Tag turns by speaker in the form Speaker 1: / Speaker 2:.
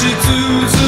Speaker 1: she too.